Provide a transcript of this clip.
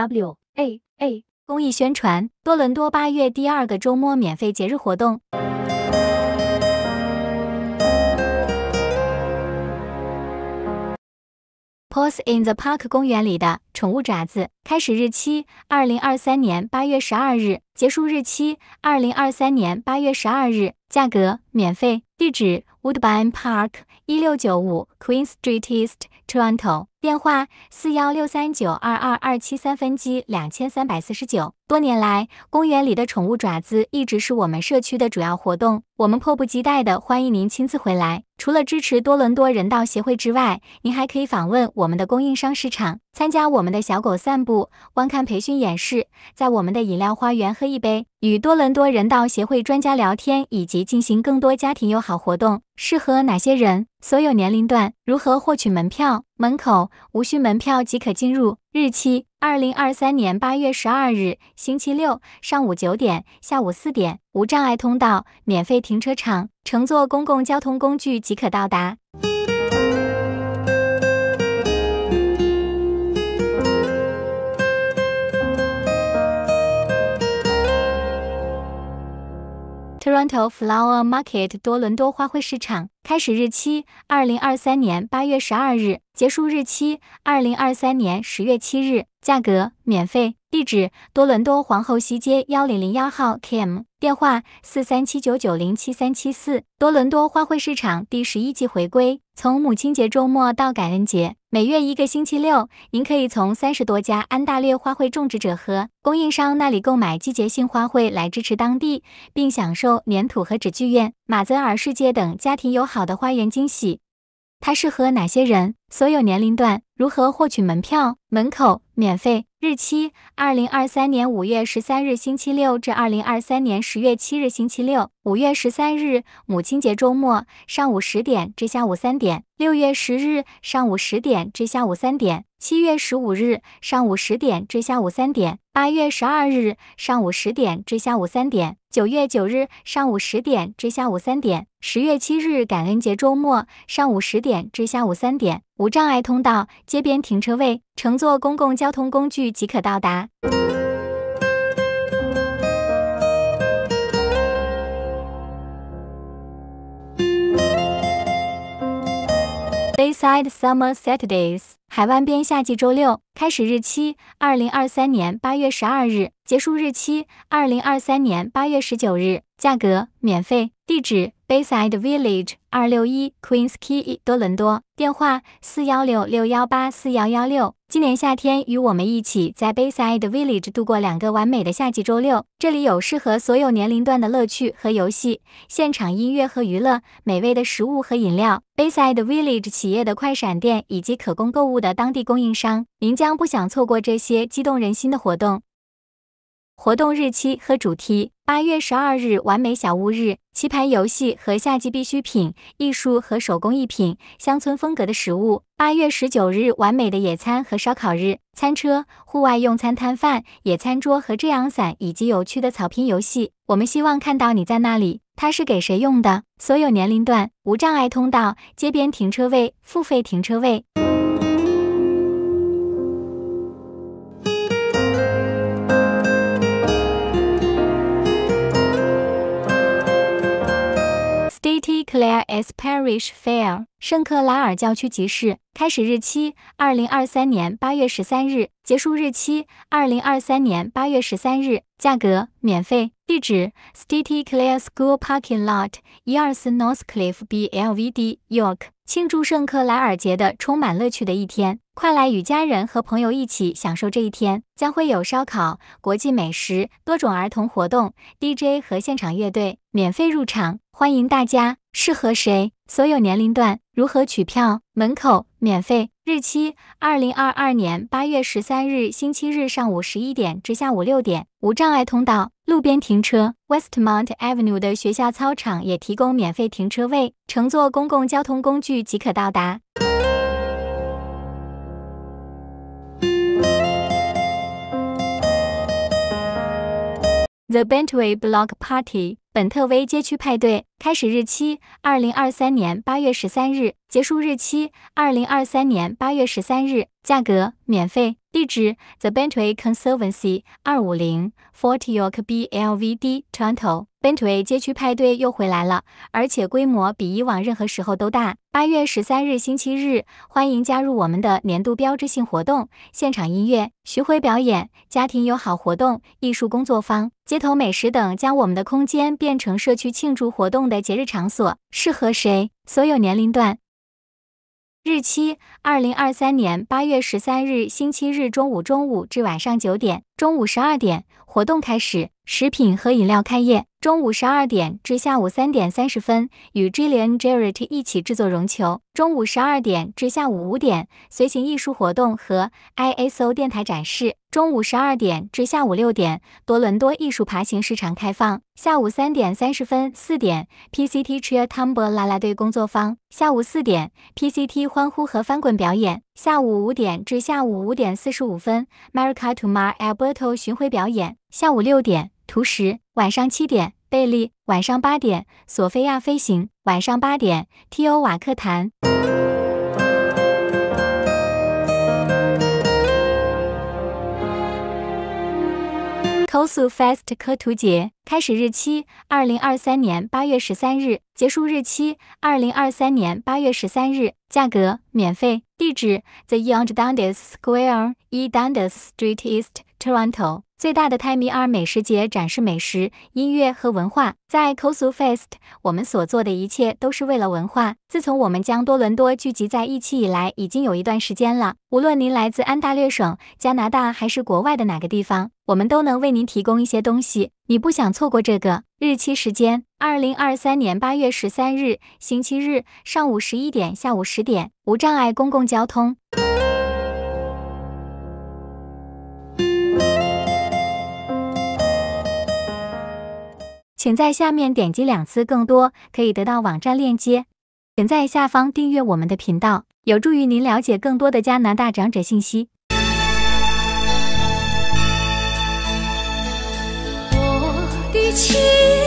W A A 公益宣传，多伦多八月第二个周末免费节日活动。Pose in the Park 公园里的宠物爪子，开始日期：二零二三年八月十二日，结束日期：二零二三年八月十二日，价格免费，地址：Woodbine Park，一六九五 Queen Street East，Toronto。电话四幺六三九二二二七三分机两千三百四十九。多年来，公园里的宠物爪子一直是我们社区的主要活动。我们迫不及待的欢迎您亲自回来。除了支持多伦多人道协会之外，您还可以访问我们的供应商市场，参加我们的小狗散步、观看培训演示，在我们的饮料花园喝一杯，与多伦多人道协会专家聊天，以及进行更多家庭友好活动。适合哪些人？所有年龄段？如何获取门票？门口无需门票即可进入。日期：二零二三年八月十二日，星期六，上午九点，下午四点。无障碍通道，免费停车场，乘坐公共交通工具即可到达。Toronto Flower Market 多伦多花卉市场开始日期：二零二三年八月十二日，结束日期：二零二三年十月七日。价格免费。地址：多伦多皇后西街幺零零幺号 Kim。电话：四三七九九零七三七四。多伦多花卉市场第十一季回归，从母亲节周末到感恩节，每月一个星期六，您可以从三十多家安大略花卉种植者和供应商那里购买季节性花卉来支持当地，并享受粘土和纸剧院、马泽尔世界等家庭友好的花园惊喜。它适合哪些人？所有年龄段？如何获取门票？门口免费。日期：二零二三年五月十三日星期六至二零二三年十月七日星期六。五月十三日母亲节周末，上午十点至下午三点。六月十日上午十点至下午三点。七月十五日上午十点至下午三点。八月十二日上午十点至下午三点。九月九日上午十点至下午三点。十月七日感恩节周末，上午十点至下午三点。无障碍通道，街边停车位，乘坐公共交通工具即可到达。Bayside Summer Saturdays，海湾边夏季周六，开始日期：二零二三年八月十二日，结束日期：二零二三年八月十九日。价格免费。地址：Bayside Village。二六一 Queens Quay 多伦多，电话四幺六六幺八四幺幺六。今年夏天，与我们一起在 Bayside Village 度过两个完美的夏季周六。这里有适合所有年龄段的乐趣和游戏，现场音乐和娱乐，美味的食物和饮料。Bayside Village 企业的快闪店以及可供购物的当地供应商，您将不想错过这些激动人心的活动。活动日期和主题：八月十二日，完美小屋日，棋盘游戏和夏季必需品、艺术和手工艺品、乡村风格的食物。八月十九日，完美的野餐和烧烤日，餐车、户外用餐摊贩、野餐桌和遮阳伞，以及有趣的草坪游戏。我们希望看到你在那里。它是给谁用的？所有年龄段，无障碍通道，街边停车位，付费停车位。Clair S Parish Fair 圣克莱尔教区集市开始日期：二零二三年八月十三日，结束日期：二零二三年八月十三日。价格免费。地址：St. Clair School Parking Lot，一二四 Northcliffe BLVD York。庆祝圣克莱尔节的充满乐趣的一天，快来与家人和朋友一起享受这一天。将会有烧烤、国际美食、多种儿童活动、DJ 和现场乐队，免费入场，欢迎大家。适合谁？所有年龄段。如何取票？门口免费。日期：二零二二年八月十三日星期日上午十一点至下午六点。无障碍通道，路边停车。Westmont Avenue 的学校操场也提供免费停车位，乘坐公共交通工具即可到达。The Bentway Block Party 本特威街区派对开始日期：二零二三年八月十三日，结束日期：二零二三年八月十三日。价格免费。地址：The Bentway Conservancy，二五零 Forty York B L V D Toronto。Bentway 街区派对又回来了，而且规模比以往任何时候都大。八月十三日星期日，欢迎加入我们的年度标志性活动：现场音乐、巡回表演、家庭友好活动、艺术工作坊、街头美食等，将我们的空间变成社区庆祝活动的节日场所。适合谁？所有年龄段。日期：二零二三年八月十三日星期日中午中午至晚上九点，中午十二点活动开始，食品和饮料开业。中午十二点至下午三点三十分，与 Jillian Jarrett 一起制作绒球。中午十二点至下午五点，随行艺术活动和 ISO 电台展示。中午十二点至下午六点，多伦多艺术爬行市场开放。下午三点三十分四点，PCT Cheer Tumble 啦啦队工作坊。下午四点，PCT 欢呼和翻滚表演。下午五点至下午五点四十五分，Marica to Mar Alberto 巡回表演。下午六点。图什，晚上七点；贝利，晚上八点；索菲亚飞行，晚上八点；T O 瓦克谈。Kosu Fest 科图节开始日期：二零二三年八月十三日，结束日期：二零二三年八月十三日。价格免费。地址：The Young Dundas Square, E Dundas Street East, Toronto。最大的泰米尔美食节展示美食、音乐和文化。在 Kosu Fest，我们所做的一切都是为了文化。自从我们将多伦多聚集在一起以来，已经有一段时间了。无论您来自安大略省、加拿大还是国外的哪个地方，我们都能为您提供一些东西。你不想错过这个日期时间？二零二三年八月十三日，星期日，上午十一点，下午十点，无障碍公共交通。请在下面点击两次，更多可以得到网站链接。请在下方订阅我们的频道，有助于您了解更多的加拿大长者信息。我的亲。